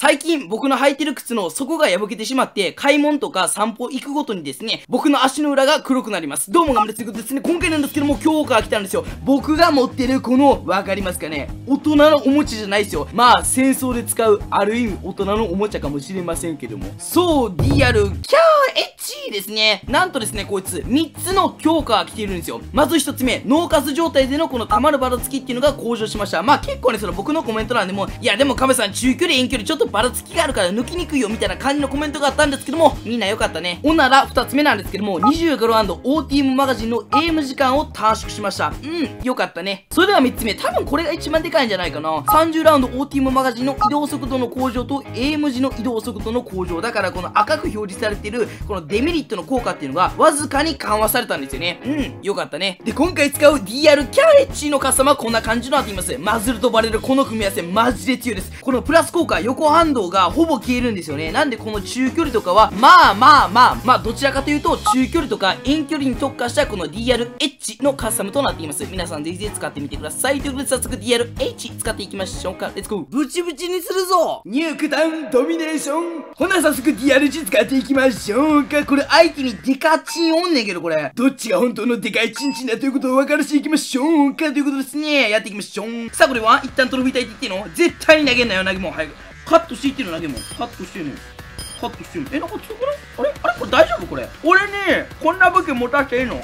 最近僕の履いてる靴の底が破けてしまって、買い物とか散歩行くごとにですね、僕の足の裏が黒くなります。どうも頑張れということですね、今回なんですけども、今日から来たんですよ。僕が持ってるこの、わかりますかね？大人のおもちゃじゃないですよ。まあ、戦争で使う、ある意味大人のおもちゃかもしれませんけども。そう、リアル、キャーエッチですね。なんとですね、こいつ、3つの強化が来ているんですよ。まず1つ目、脳活状態でのこの溜まるばらつきっていうのが向上しました。まあ結構ね、その僕のコメント欄でも、いやでも亀さん、中距離遠距離ちょっとばらつきがあるから抜きにくいよみたいな感じのコメントがあったんですけども、みんな良かったね。おなら2つ目なんですけども、25ラウンド OTM マガジンのエイム時間を短縮しました。うん、良かったね。それでは3つ目、多分これが一番でかいんじゃないかな。30ラウンド OTM マガジンの移動速度の向上とエイム時の移動速度の向上。だからこの赤く表示されてる、このデメリットの効果っていうのが、わずかに緩和されたんですよね。うん、良かったね。で、今回使う DR キャレッジのカスタマはこんな感じのなっています。マズルとバレルこの組み合わせ、マジで強いです。このプラス効果、横反動がほぼ消えるんですよね。なんでこの中距離とかは、まあまあまあ、まあどちらかというと、中距離とか遠距離に特化したこの DRH のカスタムとなっています。皆さんぜひぜひ使ってみてください。ということで早速 DRH 使っていきましょうか。 Let's go ブチブチにするぞニュークタウンドミネーションほな早速 DRH 使っていきましょうか。これ相手にデカチンおんねんけどこれ。どっちが本当のデカいチンチンだということを分からしていきましょうか。ということですね。やっていきましょう。さあこれは一旦トロフィー隊って言ってんの？絶対に投げんなよ投げもん早く。カットしていってるの投げも。カットしてるのカットしてるのえ、なんか強くないあれ？あれ？これ大丈夫？これ。俺ね、こんな武器持たせていいの？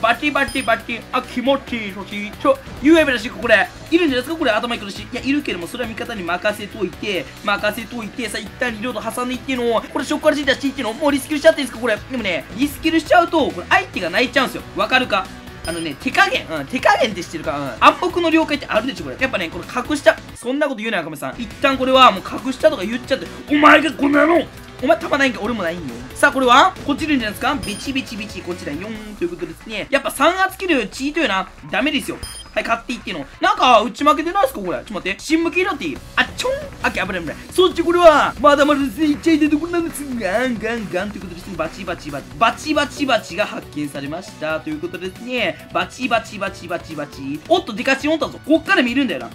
バチバチバチ。あ、気持ちいい。そし、ちょ、ユエベだし、これ。いるんじゃないですか？これ頭いくるし。いや、いるけども、それは味方に任せといて、任せといて、さ、一旦リロード挟んでいっての、これ、ショックからついたしっての、もうリスキルしちゃっていいですか？これ。でもね、リスキルしちゃうと、これ、相手が泣いちゃうんですよ。わかるか？あのね、手加減、うん、手加減って知ってるか、うん、暗黙の了解ってあるでしょ、これ。やっぱね、これ隠した。そんなこと言うな、赤目さん。一旦これはもう隠したとか言っちゃって、お前がこんなのお前玉ないんか俺もないんよ。さあ、これは？こっちいるんじゃないですか？ビチビチビチ、こちら4ということですね。やっぱ3圧切るチートよな。ダメですよ。はい、買っていっての。なんか、打ち負けてないですか？これ。ちょっと待って。新向きになっていい？あ、ちょんあ、危ない危ない。そっちこれは、まだまだですね、いっちゃいたいところなんです。ガンガンガンということですね。バチバチバチ。バチバチバチが発見されました。ということですね。バチバチバチバチバチ。おっと、デカチンおったぞ。こっから見るんだよな。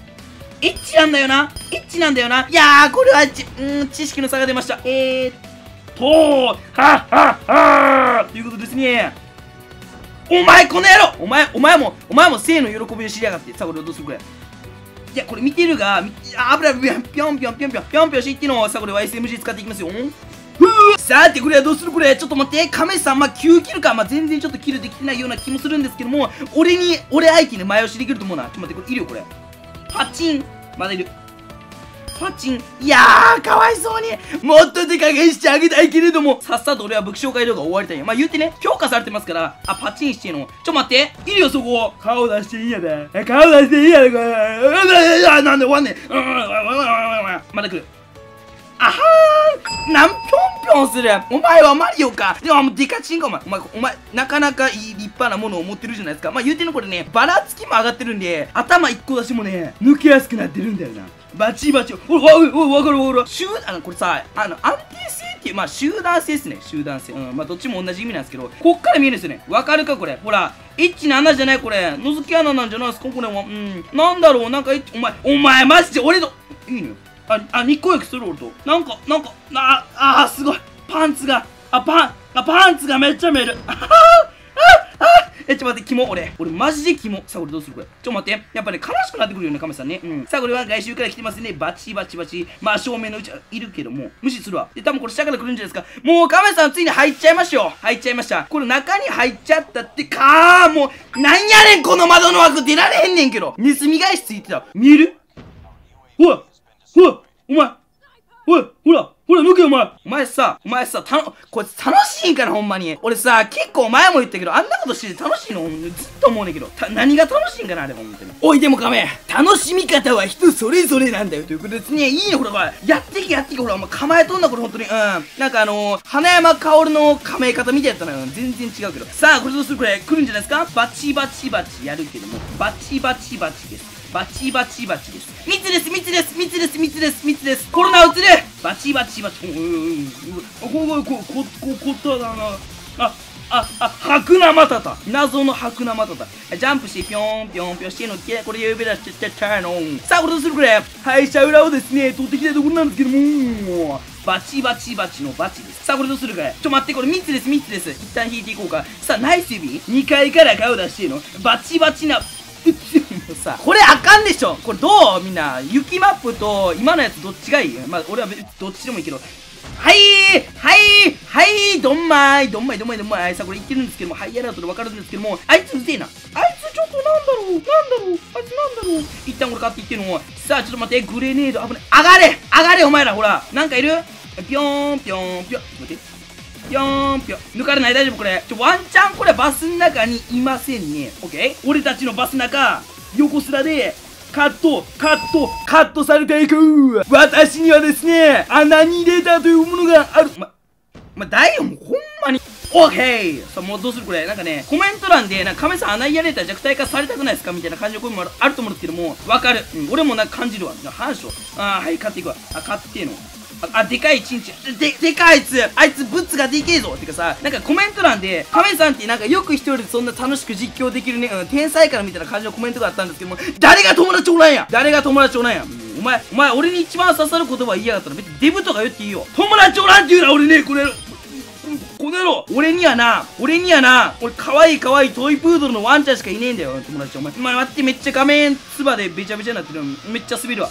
エッチなんだよな。エッチなんだよな。いやー、これはち、うん、知識の差が出ました。えーっと、はっはっはーということですね。お前この野郎お前、お前も、お前も生の喜びを知りやがって。さあ、これどうするこれ。いや、これ見てるが、あ、危ない、ぴょんぴょんぴょんぴょん、ぴょんぴょんしいっての、さあ、これは SMG 使っていきますよ。さて、これはどうする？これちょっと待って、亀さん、まあ、9キルか。まあ、全然ちょっとキルできてないような気もするんですけども、俺に、俺相手に前押しできると思うな。ちょっと待って、これいるよ、これ。パチン。まだいる。パチン。いやー、かわいそうに。もっと手加減してあげたいけれども、さっさと俺は武器紹介動画終わりたいよ。まあ言うてね、評価されてますから、あ、パチンしてんの。ちょ、待って。いるよ、そこ。顔出していいやで。顔出していいやで、これ。なんで終わんねん。まだ来る。あはーなんぴょんぴょんするお前はマリオかでもデカチンかお前お前お前なかなかいい立派なものを持ってるじゃないですかまあ言うてんのこれねばらつきも上がってるんで頭一個出しもね抜けやすくなってるんだよなバチバチ。おいおおわかるわかる。集あのこれさあの安定性っていうまあ集団性ですね。集団性。うんまあどっちも同じ意味なんですけどこっから見えるんですよね。わかるかこれ。ほらエッチな穴じゃないこれ。覗き穴なんじゃないですかこれもうん。なんだろうなんかお前お前マジで俺といいのよ。あ、あ、日光浴する俺と。なんか、なんか、あ、あ、すごい。パンツが、あ、パン、あ、パンツがめっちゃ見える。あは。え、ちょ、待って、キモ、俺。俺、マジでキモ。さあ、俺どうするこれ。ちょ、待って。やっぱね、悲しくなってくるよね、カメさんね。うん。さあ、これは外周から来てますね。バチバチバチ。まあ、正面のうちはいるけども、無視するわ。で、多分これ下から来るんじゃないですか。もう、カメさんついに入っちゃいましょう。入っちゃいました。これ中に入っちゃったってかー、もう、なんやねん、この窓の枠出られへんねんけど。盗み返しついてた。見える？ほらほらお前おいほらほら、抜けよお前お前さ、お前さ、たの、こいつ楽しいんかな、ほんまに。俺さ、結構前も言ったけど、あんなことしてて楽しいのずっと思うねんけど、た、何が楽しいんかな、あれ、ほんとに。おい、でもカメ、楽しみ方は人それぞれなんだよ。ということですね。いいね、ほら、ほら、やってき、やってき、ほら、お前構えとんな、これ、ほんとに。うん。なんかあのー、花山薫の構え方みたいやったのよ。全然違うけど。さあ、これどうするこれ、来るんじゃないですか？バチバチバチやるけども、バチバチバチです。バチバチバチです。密です、密です、密です、密です、密です。コロナうつるバチバチバチ。おいおいおいおい。ここ、こ、こ、こ、こっただな。あ、あ、あ、白生タタ。謎の白生タタ。ジャンプして、ぴょんぴょんぴょんしてのけ、これ指出してちゃちゃの。さあ、これどうするこれ敗者裏をですね、取ってきたいところなんですけども、バチバチバチのバチです。さあ、これどうするかいちょ、待って、これ3つです、3つです。一旦引いていこうか。さあ、ナイス指 ?2 階から顔出しての。バチバチな、さ、これあかんでしょこれどう？みんな。雪マップと今のやつどっちがいい？まあ、俺はどっちでもいいけど。はいはいはいどんまいどんまいどんまいどんまいさこれ言ってるんですけども、ハイアラートで分かるんですけども、あいつうぜえな。あいつちょっとなんだろう？なんだろう？あいつなんだろう？一旦これ買っていってるのさあちょっと待って、グレネード危ない。上がれ上がれお前らほらなんかいる？ぴょんぴょんぴょん。待って。ぴょんぴょん。抜かれない？大丈夫？これ。ちょ、ワンチャンこれバスの中にいませんね。オッケー？俺たちのバスの中、横スラで、カット、カット、カットされていく私にはですね、穴に入れたというものがある。ま、ま、だよ、もうほんまに。オッケーさあ、もうどうするこれ。なんかね、コメント欄で、なんか、亀さん穴入れたら弱体化されたくないですかみたいな感じの声もあると思うんですけども、わかる。うん、俺もなんか感じるわ。反証。あー、はい、買っていくわ。あ、買っての。あ、でかいチンチン。で、でかいあいつあいつブッツがでけえぞてかさ、なんかコメント欄で、亀さんってなんかよく一人でそんな楽しく実況できるね、うん、天才からみたいな感じのコメントがあったんですけども、誰が友達おらんや誰が友達おらんや、お前、お前、俺に一番刺さる言葉言いやがったら別にデブとか言っていいよ。友達おらんって言うな、俺ね、これ、この野郎俺にはな、俺にはな、俺可愛い可愛いトイプードルのワンちゃんしかいねえんだよ、友達。お前、お前待ってめっちゃ画面つばでべちゃべちゃになってるめっちゃ滑るわ。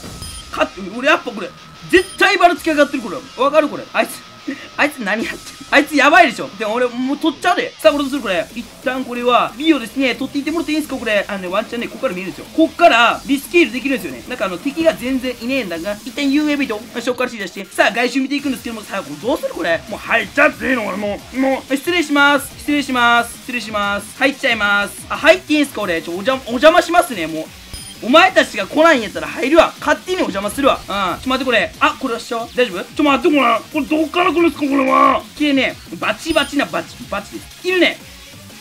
かって、俺やっぱこれ、絶対バラつき上がってるこれ。わかるこれ。あいつ、あいつ何やってあいつやばいでしょ。でも俺もう取っちゃうで。さあ、これどうするこれ。一旦これは、B をですね、取っていってもらっていいんですかこれ。あのね、ワンチャンね、ここから見えるんですよ。こっから、リスケールできるんですよね。なんかあの、敵が全然いねえんだが、一旦 UAB と、ショッカーシー出して、さあ、外周見ていくんですけども、さあ、これどうするこれ。もう入っちゃっていいの俺もう、もう、失礼します。失礼します。失礼します。入っちゃいます。あ、入っていいんすか俺。ちょ、お邪魔、お邪魔しますね、もう。お前たちが来ないんやったら入るわ。勝手にお邪魔するわ。うん。ちょっと待ってこれ。あこれはしちゃう。大丈夫？ちょっと待ってこれ。これどっから来るんですかこれは？きれいねバチバチなバチバチです。いるね。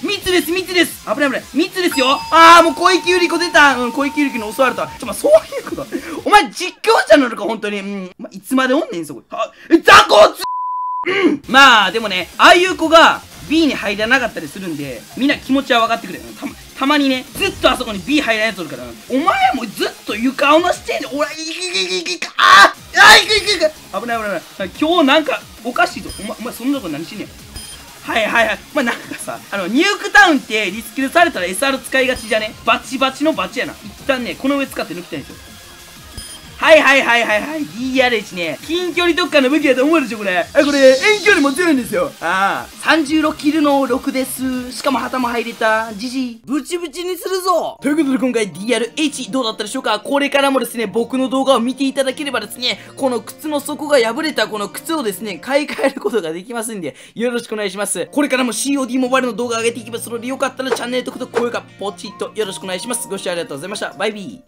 密です密です。危ない危ない。密ですよ。ああもう小池百合子出た。うん小池百合子に襲われた。ちょまそういうこと。お前実況者なのか本当に。うん。まいつまでおんねんそこ。あ雑魚つうん。まあでもねああいう子が B に入らなかったりするんでみんな気持ちは分かってくれ。たたまにねずっとあそこに B 入らんやつおるからお前もずっと床をのしてんで俺いくいくいくいくああいくいくいく危ない危ない危ない今日なんかおかしいぞお前お前そんなとこ何しんねんはいはいはい。まあ、なんかさ、あの、ニュークタウンってリスキルされたら SR 使いがちじゃねバチバチのバチやな。一旦ね、この上使って抜きたいんですよ。はいはいはいはいはい。DRH ね。近距離特化の武器だと思うでしょこれ。あこれ遠距離も強いんですよ。ああ。36キルの6です。しかも旗も入れた。ジジブチブチにするぞ。ということで今回 DRH どうだったでしょうか？これからもですね僕の動画を見ていただければですねこの靴の底が破れたこの靴をですね買い替えることができますんでよろしくお願いします。これからも COD モバイルの動画上げていきます。のでよかったらチャンネル登録と高評価ポチッとよろしくお願いします。ご視聴ありがとうございました。バイビー